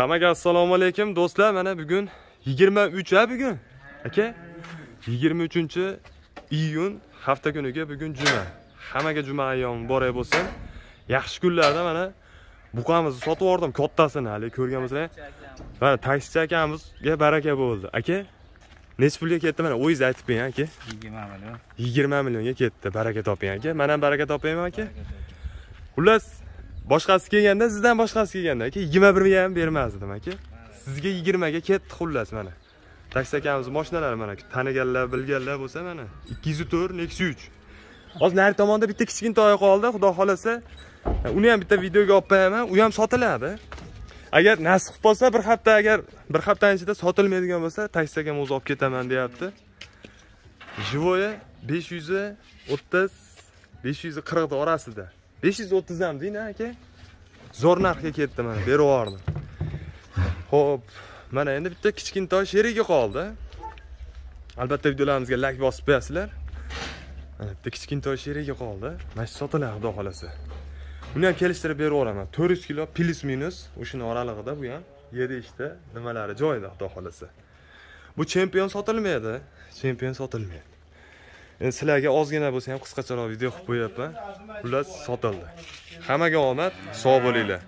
Hammaga assalomu alaykum do'stlar. Mana bugun 23 a bugun. Aka 23-iyun hafta kuniga bugun juma. Hammaga juma ayyomi muborak bo'lsin. Yaxshi kunlarda mana buqamizni sotib yubordim kattasini hali ko'rganmisizlar. Mana taksichi akamizga baraka bo'ldi. Aka Necha pulga ketdi mana o'zingiz aytib bering aka. 20 million. 20 millionga ketdi. Baraka toping aka. Mana ham baraka topaymi aka? Xullas boshqasi kelganda sizdan boshqasi kelganda aka 21 ga ham bermasdim aka. Sizga 20 ga ketdi xullas mana. Taksi akamizni mashinalari mana taniganlar, bilganlar bo'lsa mana 204 Nexus 3. Hozir nari tomonda bitta kichkintoyi qoldi, xudo xolasa. Uni ham bitta videoga olib qo'yaman, u ham sotiladi. Agar nasib bo'lsa bir hafta agar bir haftaning ichida sotilmaydigan bo'lsa, taksi akam o'zi olib ketaman deyapti. Живое 530 540 orasida. 530 ham deyna aka. Zo'r narxga ketdi mana, berib yubordim. Xo'p, mana endi bitta kichkintoy sherigi qoldi. Albatta videolarimizga lak bosib qo'yasizlar. Mana bitta kichkintoy sherigi qoldi. Mana shu sotiladi xudo xolasa. Uni ham kelishtirib berib yuboraman. 400 kilo plus minus o'shini oralig'ida bu ham yedi ishda nimalari joyida xudo xolasa. Bu chempion sotilmaydi. Chempion sotilmaydi. Endi sizlarga ozgina bo'lsa ham qisqacharoq video qilib qo'yyapman Xullas sotildi. Hammaga omad, sog' bo'linglar.